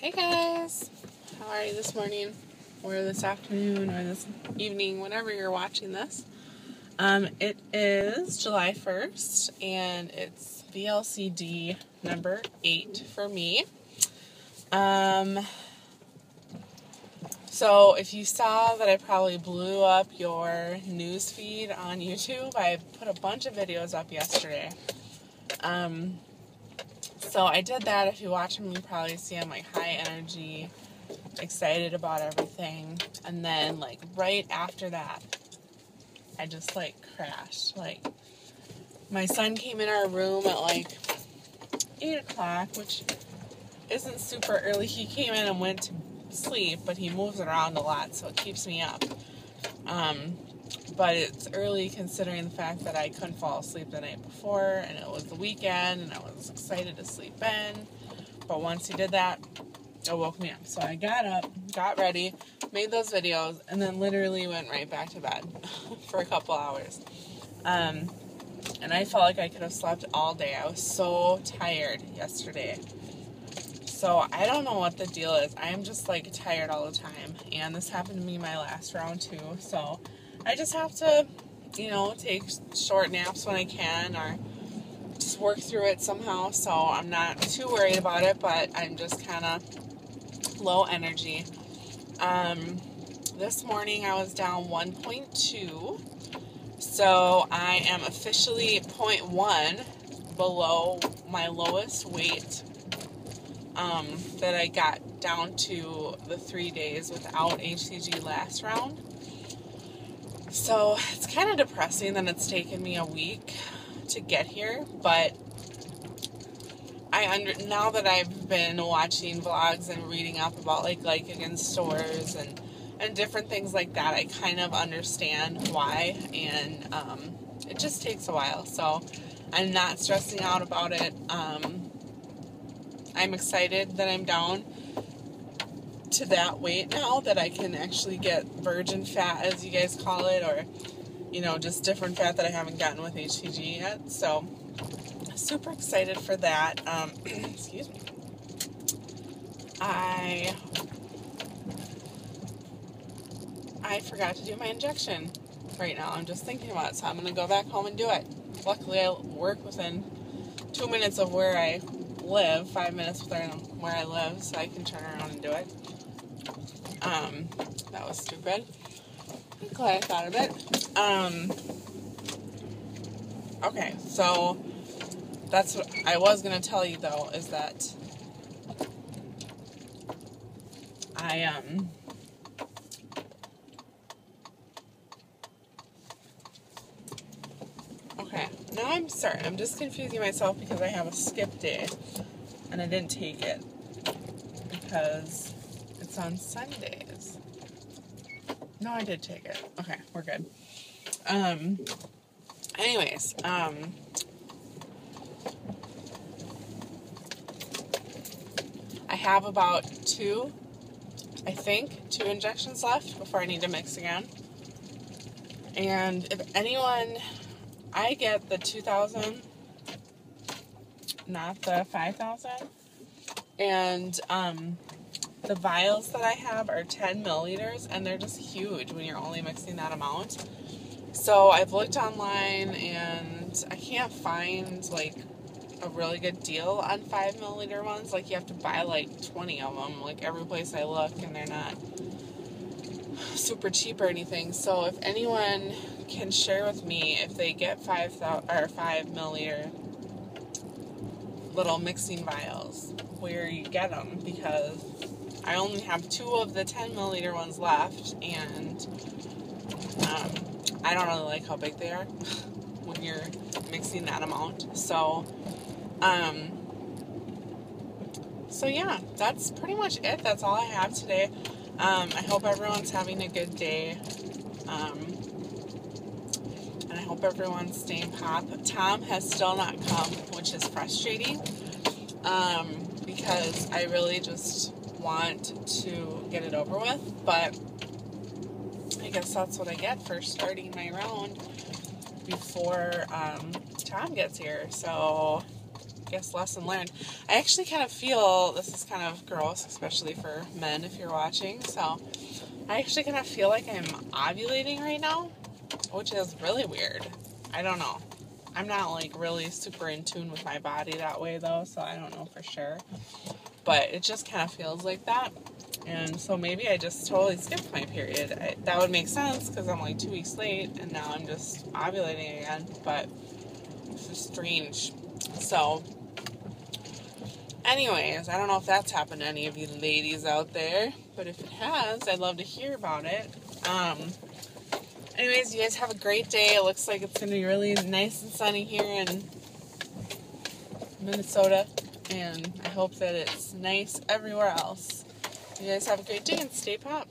Hey guys, how are you this morning, or this afternoon, or this evening, whenever you're watching this? Um, it is July 1st, and it's VLCD number 8 for me. Um, so, if you saw that I probably blew up your news feed on YouTube, I put a bunch of videos up yesterday. Um, so I did that. If you watch them, you probably see I'm like high energy, excited about everything. And then like right after that, I just like crashed. Like my son came in our room at like eight o'clock, which isn't super early. He came in and went to sleep, but he moves around a lot, so it keeps me up. Um, but it's early considering the fact that I couldn't fall asleep the night before and it was the weekend and I was excited to sleep in. But once he did that, it woke me up. So I got up, got ready, made those videos, and then literally went right back to bed for a couple hours. Um, and I felt like I could have slept all day. I was so tired yesterday. So I don't know what the deal is. I am just like tired all the time. And this happened to me my last round too. So I just have to, you know, take short naps when I can or just work through it somehow. So I'm not too worried about it, but I'm just kind of low energy. Um, this morning I was down 1.2. So I am officially 0.1 below my lowest weight um, that I got down to the three days without HCG last round. So it's kind of depressing that it's taken me a week to get here, but I under now that I've been watching vlogs and reading up about like glycogen stores and and different things like that, I kind of understand why, and um, it just takes a while. So I'm not stressing out about it. Um, I'm excited that I'm down to that weight now that I can actually get virgin fat, as you guys call it, or you know, just different fat that I haven't gotten with HCG yet. So, super excited for that. Um, excuse me. I I forgot to do my injection right now. I'm just thinking about it, so I'm gonna go back home and do it. Luckily, I work within two minutes of where I live, five minutes within where I live, so I can turn around and do it. Um, that was stupid. I'm glad I thought of it. Um, okay, so that's what I was gonna tell you though is that I um okay now I'm sorry I'm just confusing myself because I have a skip day and I didn't take it because it's on Sundays. No, I did take it. Okay, we're good. Um, anyways, um, I have about two, I think, two injections left before I need to mix again. And if anyone, I get the 2000, not the 5000. And, um, the vials that I have are 10 milliliters and they're just huge when you're only mixing that amount. So I've looked online and I can't find like a really good deal on 5 milliliter ones. Like you have to buy like 20 of them, like every place I look, and they're not super cheap or anything. So if anyone can share with me if they get 5 or 5 milliliter little mixing vials where you get them because I only have two of the 10 milliliter ones left, and um, I don't really like how big they are when you're mixing that amount. So, um, so yeah, that's pretty much it. That's all I have today. Um, I hope everyone's having a good day. Um, and I hope everyone's staying pop. Tom has still not come, which is frustrating um, because I really just want to get it over with, but I guess that's what I get for starting my round before um, Tom gets here. So guess lesson learned. I actually kind of feel this is kind of gross, especially for men if you're watching. So I actually kind of feel like I'm ovulating right now, which is really weird. I don't know. I'm not like really super in tune with my body that way though, so I don't know for sure. But it just kind of feels like that. And so maybe I just totally skipped my period. I, that would make sense because I'm like two weeks late and now I'm just ovulating again. But it's just strange. So, anyways, I don't know if that's happened to any of you ladies out there, but if it has, I'd love to hear about it. Um, anyways, you guys have a great day. It looks like it's going to be really nice and sunny here in Minnesota, and I hope that it's nice everywhere else. You guys have a great day and stay pop.